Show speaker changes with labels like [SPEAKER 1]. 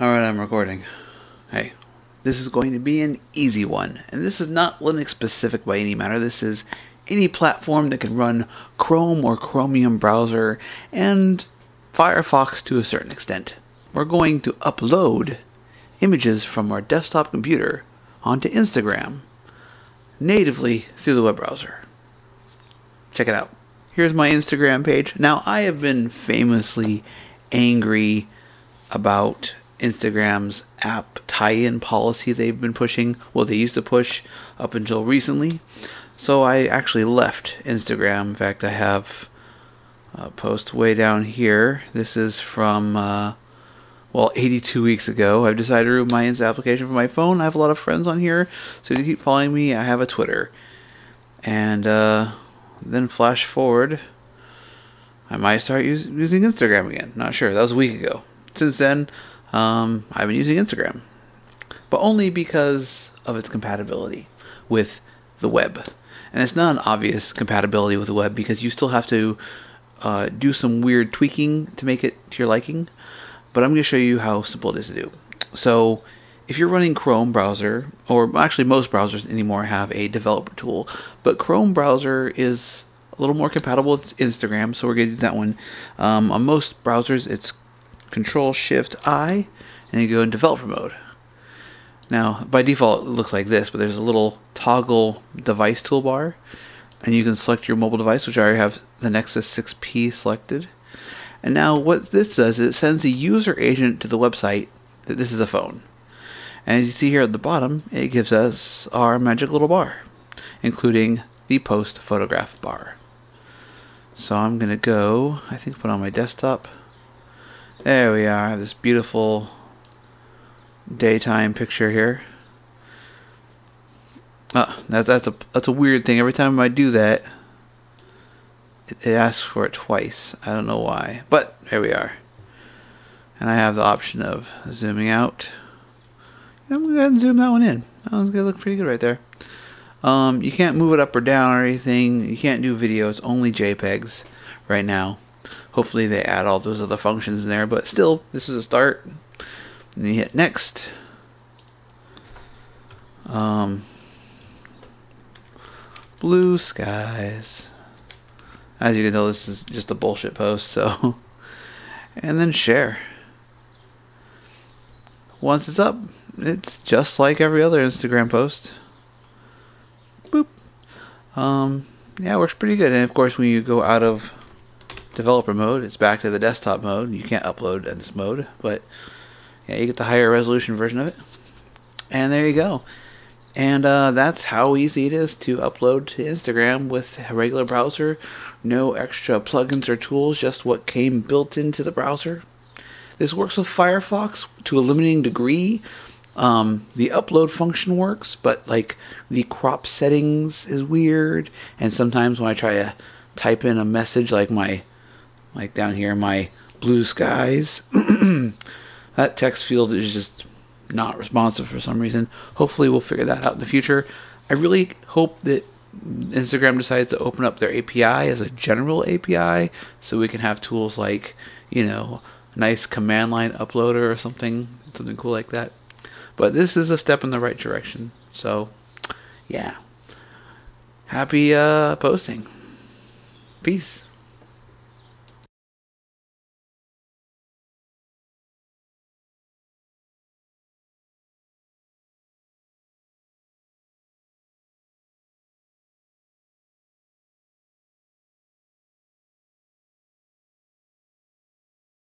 [SPEAKER 1] I'm recording. Hey, this is going to be an easy one. And this is not Linux specific by any matter. This is any platform that can run Chrome or Chromium browser and Firefox to a certain extent. We're going to upload images from our desktop computer onto Instagram natively through the web browser. Check it out. Here's my Instagram page. Now, I have been famously angry about Instagram's app tie in policy they've been pushing. Well, they used to push up until recently. So I actually left Instagram. In fact, I have a post way down here. This is from, uh, well, 82 weeks ago. I've decided to remove my Insta application from my phone. I have a lot of friends on here. So if you keep following me, I have a Twitter. And uh, then flash forward. I might start use, using Instagram again. Not sure. That was a week ago. Since then, um, I've been using Instagram, but only because of its compatibility with the web. And it's not an obvious compatibility with the web because you still have to uh, do some weird tweaking to make it to your liking. But I'm going to show you how simple it is to do. So, if you're running Chrome browser, or actually most browsers anymore have a developer tool, but Chrome browser is a little more compatible with Instagram, so we're going to do that one. Um, on most browsers, it's Control Shift I, and you go in developer mode. Now, by default, it looks like this, but there's a little toggle device toolbar, and you can select your mobile device, which I already have the Nexus 6P selected. And now, what this does is it sends a user agent to the website that this is a phone. And as you see here at the bottom, it gives us our magic little bar, including the post photograph bar. So I'm going to go, I think, put on my desktop. There we are, this beautiful daytime picture here. Oh, that, that's a that's a weird thing. Every time I do that, it, it asks for it twice. I don't know why, but there we are. And I have the option of zooming out. I'm gonna go ahead and zoom that one in. That one's gonna look pretty good right there. Um, you can't move it up or down or anything. You can't do videos. Only JPEGs right now. Hopefully they add all those other functions in there, but still, this is a start. And you hit next. Um, blue skies. As you can tell, this is just a bullshit post, so. and then share. Once it's up, it's just like every other Instagram post. Boop. Um, yeah, it works pretty good. And of course, when you go out of developer mode, it's back to the desktop mode. You can't upload in this mode, but yeah, you get the higher resolution version of it. And there you go. And uh, that's how easy it is to upload to Instagram with a regular browser. No extra plugins or tools, just what came built into the browser. This works with Firefox to a limiting degree. Um, the upload function works, but like the crop settings is weird. And sometimes when I try to type in a message like my, like down here, my blue skies, that text field is just not responsive for some reason. Hopefully, we'll figure that out in the future. I really hope that Instagram decides to open up their API as a general API so we can have tools like, you know, nice command line uploader or something, something cool like that. But this is a step in the right direction. So, yeah. Happy uh, posting. Peace.